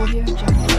Audio Jungle.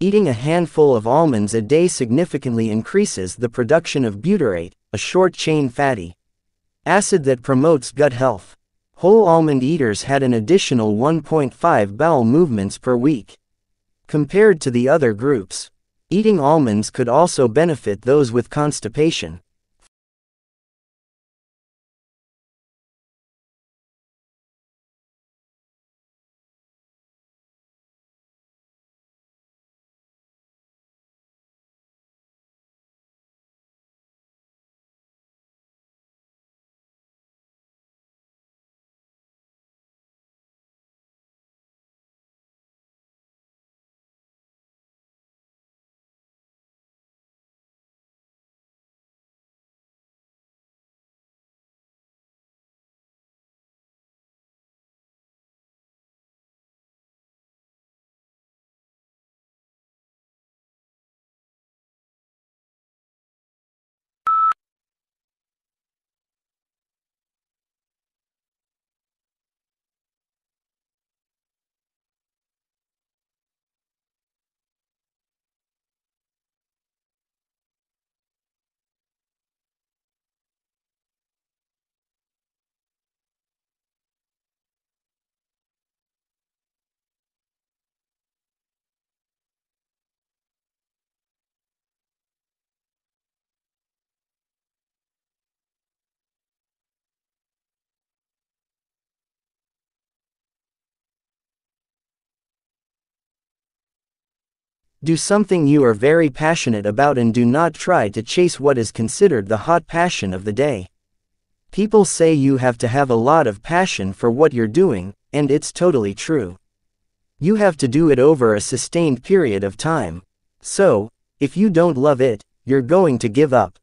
Eating a handful of almonds a day significantly increases the production of butyrate, a short-chain fatty acid that promotes gut health. Whole almond eaters had an additional 1.5 bowel movements per week. Compared to the other groups, eating almonds could also benefit those with constipation. Do something you are very passionate about and do not try to chase what is considered the hot passion of the day. People say you have to have a lot of passion for what you're doing, and it's totally true. You have to do it over a sustained period of time. So, if you don't love it, you're going to give up.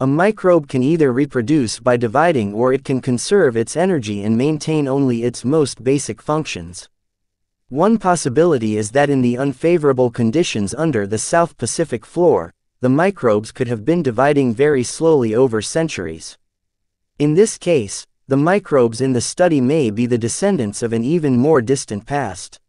A microbe can either reproduce by dividing or it can conserve its energy and maintain only its most basic functions. One possibility is that in the unfavorable conditions under the South Pacific floor, the microbes could have been dividing very slowly over centuries. In this case, the microbes in the study may be the descendants of an even more distant past.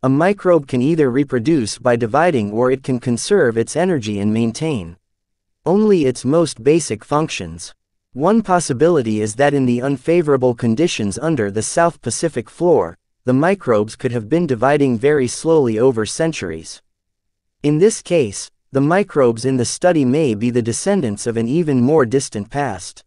A microbe can either reproduce by dividing or it can conserve its energy and maintain only its most basic functions. One possibility is that in the unfavorable conditions under the South Pacific floor, the microbes could have been dividing very slowly over centuries. In this case, the microbes in the study may be the descendants of an even more distant past.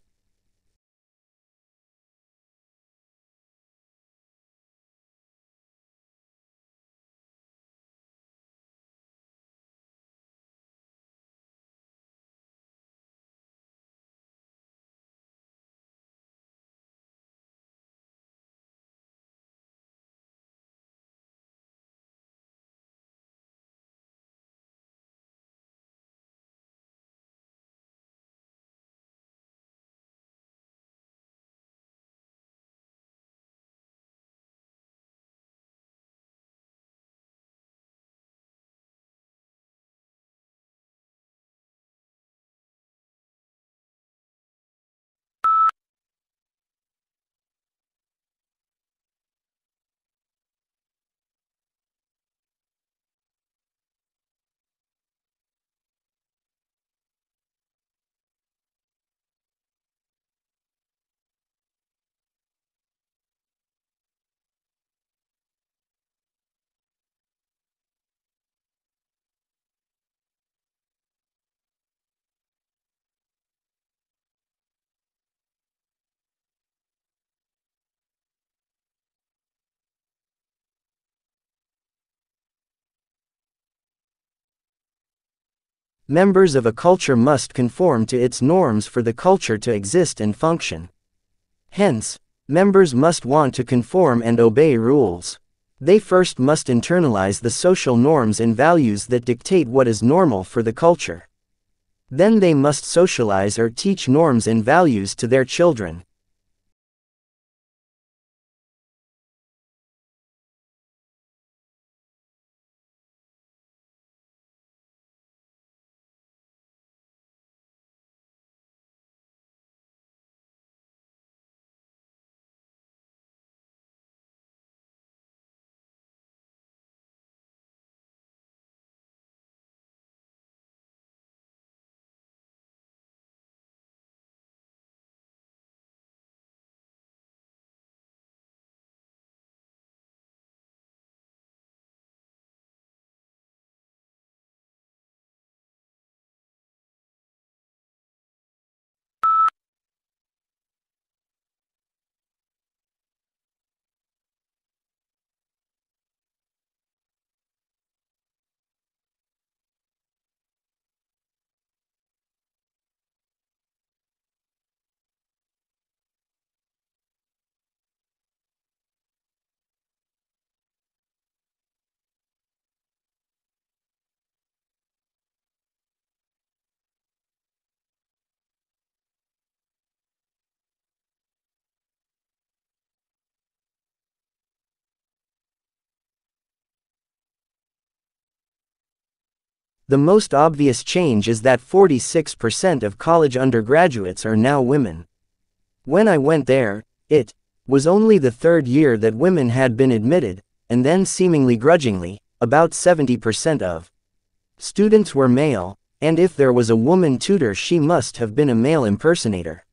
Members of a culture must conform to its norms for the culture to exist and function. Hence, members must want to conform and obey rules. They first must internalize the social norms and values that dictate what is normal for the culture. Then they must socialize or teach norms and values to their children. The most obvious change is that 46% of college undergraduates are now women. When I went there, it was only the third year that women had been admitted, and then seemingly grudgingly, about 70% of students were male, and if there was a woman tutor she must have been a male impersonator.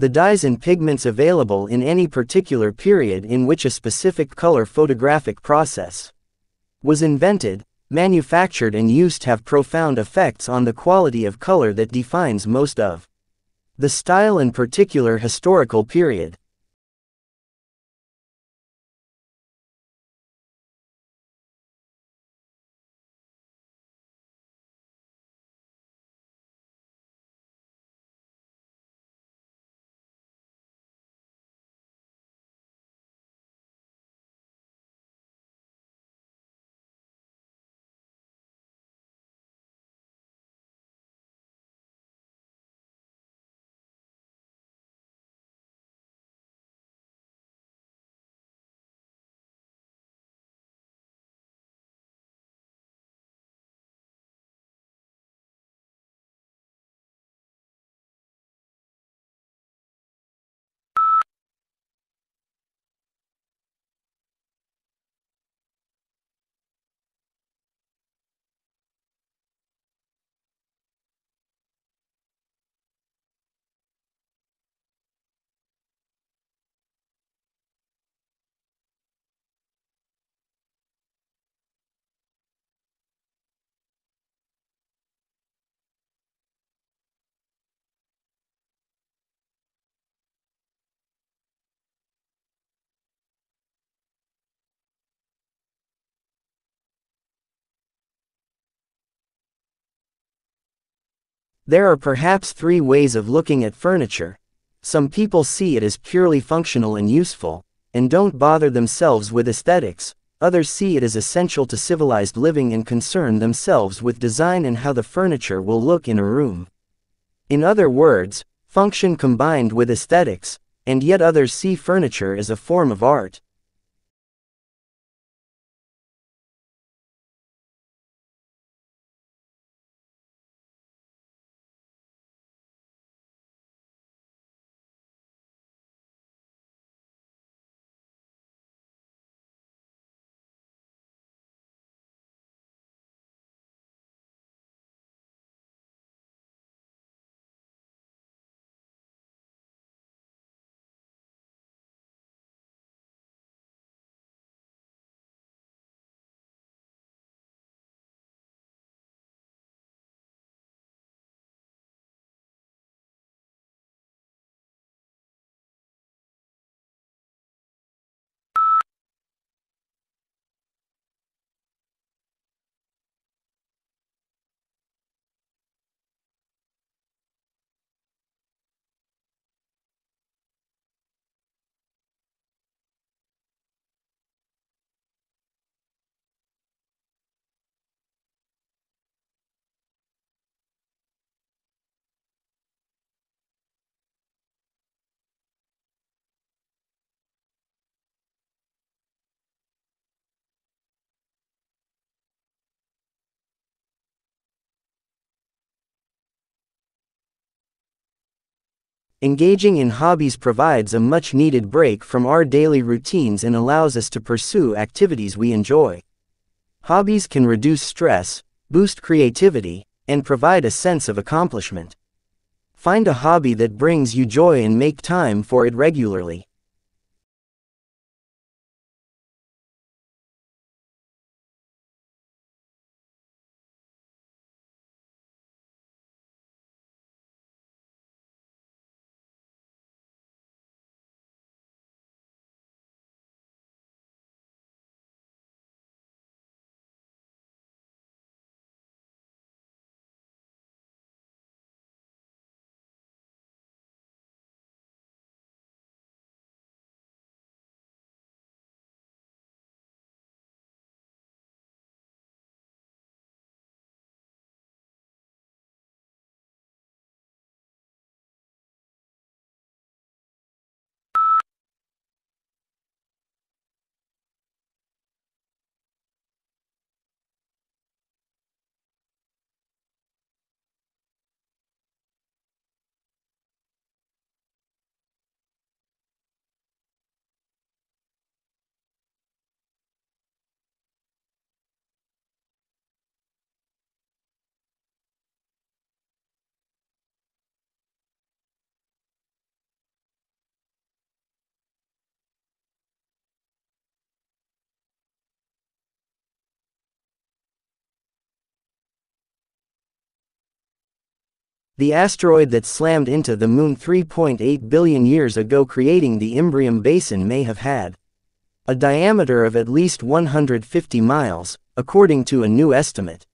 The dyes and pigments available in any particular period in which a specific color photographic process was invented, manufactured and used have profound effects on the quality of color that defines most of the style and particular historical period. There are perhaps three ways of looking at furniture. Some people see it as purely functional and useful, and don't bother themselves with aesthetics. Others see it as essential to civilized living and concern themselves with design and how the furniture will look in a room. In other words, function combined with aesthetics, and yet others see furniture as a form of art. Engaging in hobbies provides a much needed break from our daily routines and allows us to pursue activities we enjoy. Hobbies can reduce stress, boost creativity, and provide a sense of accomplishment. Find a hobby that brings you joy and make time for it regularly. The asteroid that slammed into the Moon 3.8 billion years ago creating the Imbrium Basin may have had a diameter of at least 150 miles, according to a new estimate.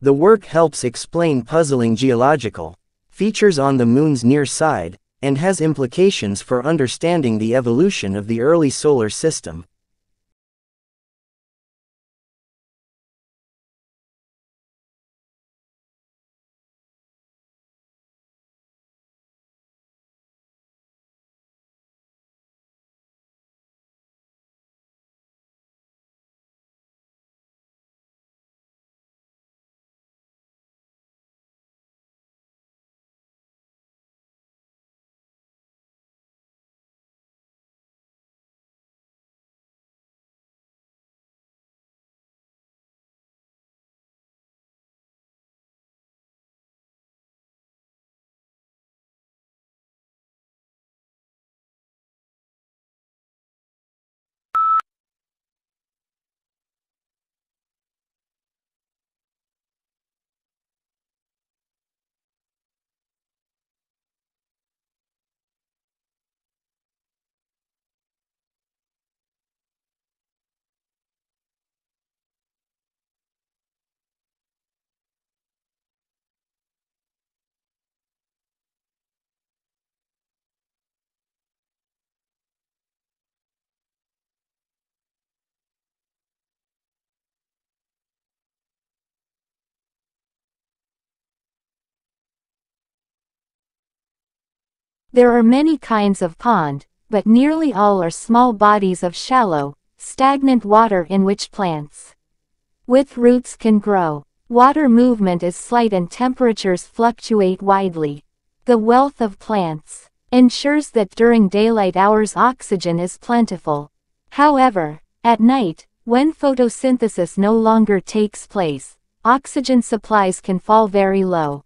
The work helps explain puzzling geological features on the Moon's near side, and has implications for understanding the evolution of the early solar system. There are many kinds of pond, but nearly all are small bodies of shallow, stagnant water in which plants with roots can grow. Water movement is slight and temperatures fluctuate widely. The wealth of plants ensures that during daylight hours oxygen is plentiful. However, at night, when photosynthesis no longer takes place, oxygen supplies can fall very low.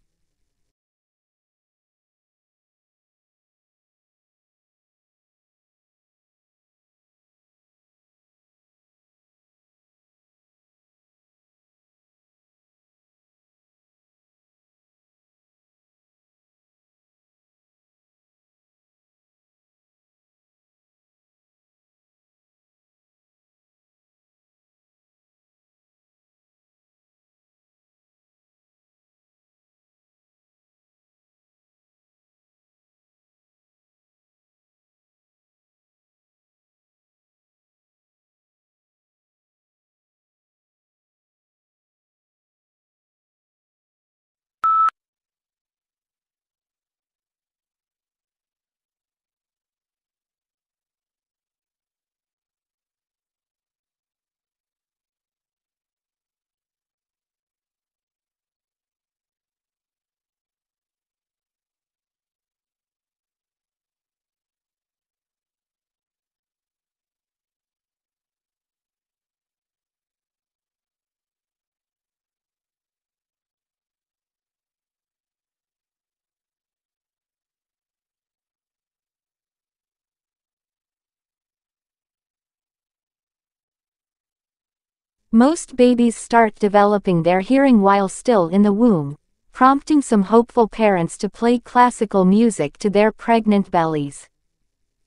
Most babies start developing their hearing while still in the womb, prompting some hopeful parents to play classical music to their pregnant bellies.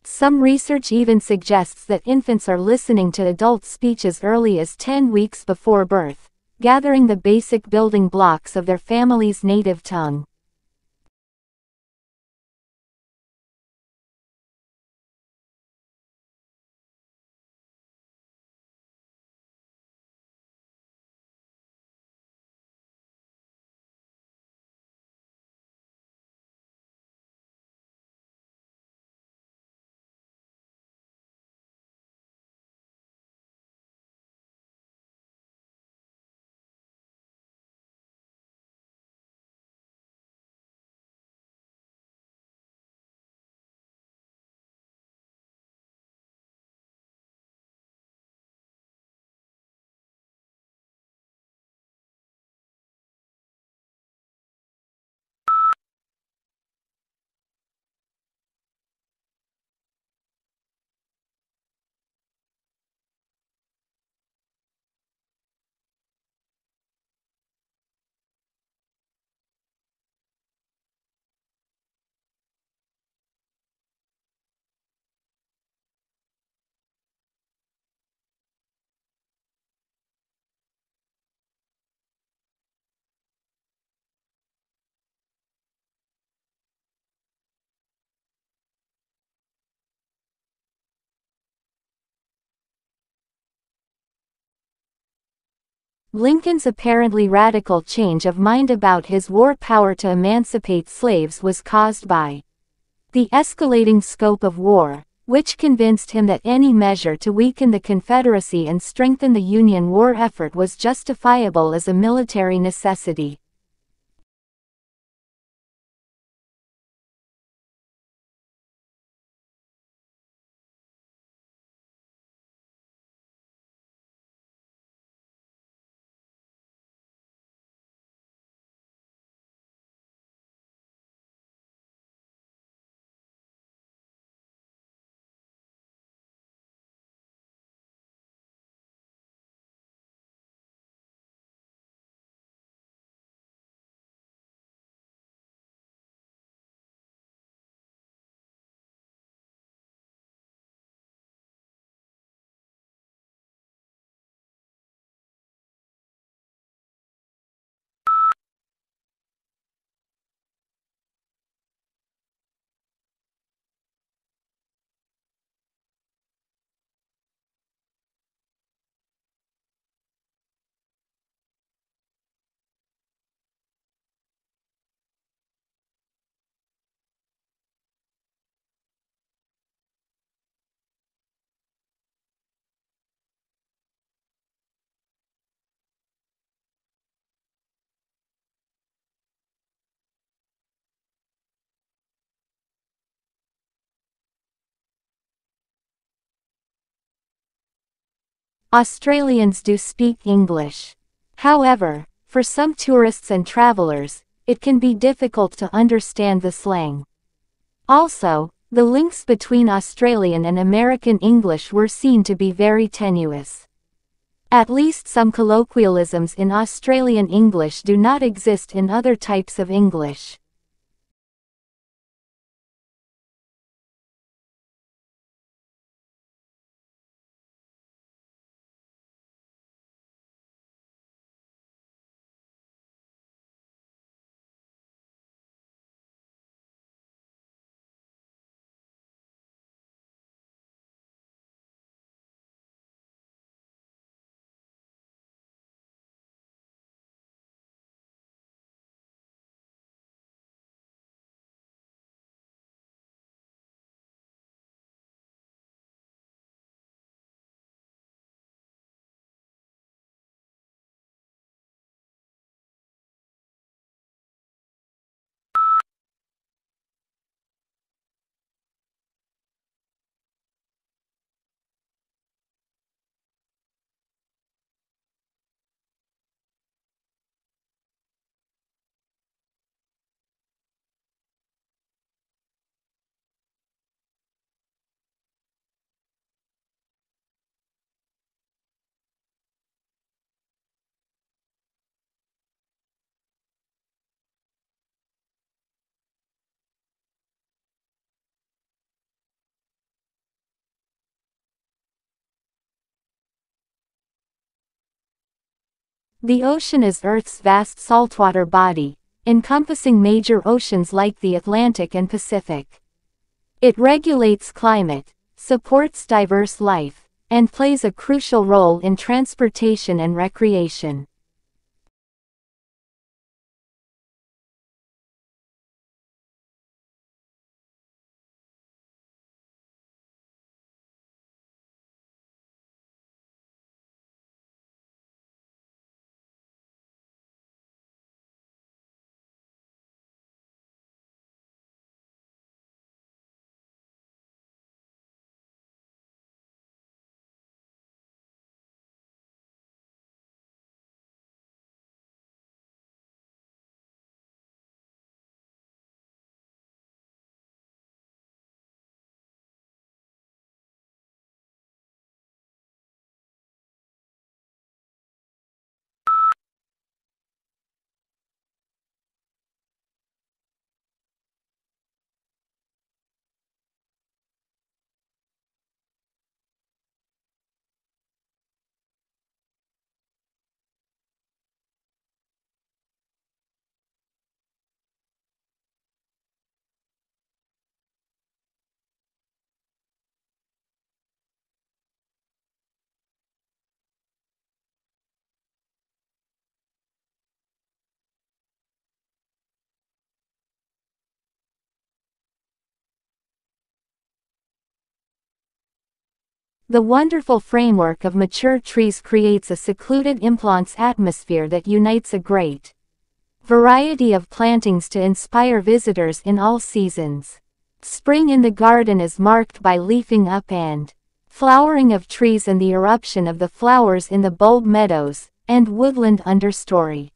Some research even suggests that infants are listening to adult speech as early as 10 weeks before birth, gathering the basic building blocks of their family's native tongue. Lincoln's apparently radical change of mind about his war power to emancipate slaves was caused by the escalating scope of war, which convinced him that any measure to weaken the Confederacy and strengthen the Union war effort was justifiable as a military necessity. Australians do speak English. However, for some tourists and travelers, it can be difficult to understand the slang. Also, the links between Australian and American English were seen to be very tenuous. At least some colloquialisms in Australian English do not exist in other types of English. The ocean is Earth's vast saltwater body, encompassing major oceans like the Atlantic and Pacific. It regulates climate, supports diverse life, and plays a crucial role in transportation and recreation. The wonderful framework of mature trees creates a secluded implants atmosphere that unites a great variety of plantings to inspire visitors in all seasons. Spring in the garden is marked by leafing up and flowering of trees and the eruption of the flowers in the bulb meadows and woodland understory.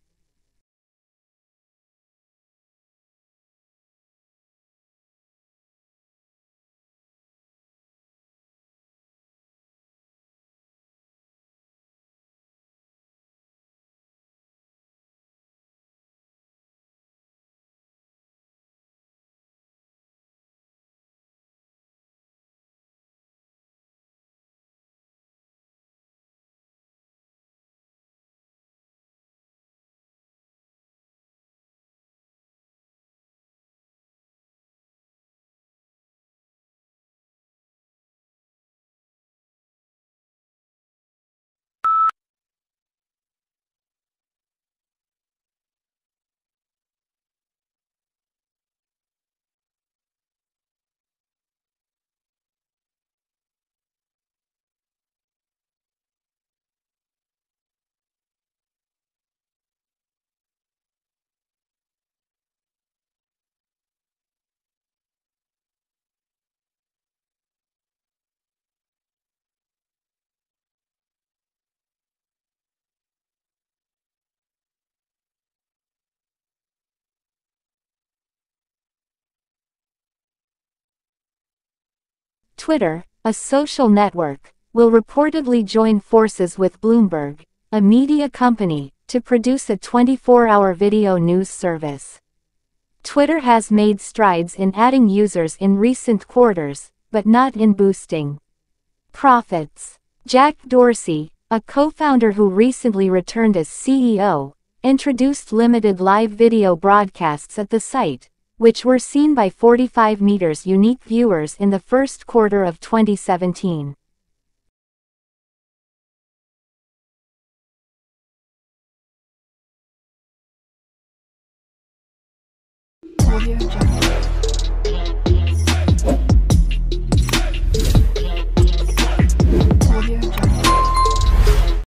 Twitter, a social network, will reportedly join forces with Bloomberg, a media company, to produce a 24-hour video news service. Twitter has made strides in adding users in recent quarters, but not in boosting profits. Jack Dorsey, a co-founder who recently returned as CEO, introduced limited live video broadcasts at the site, which were seen by 45 meters unique viewers in the first quarter of 2017. Audio.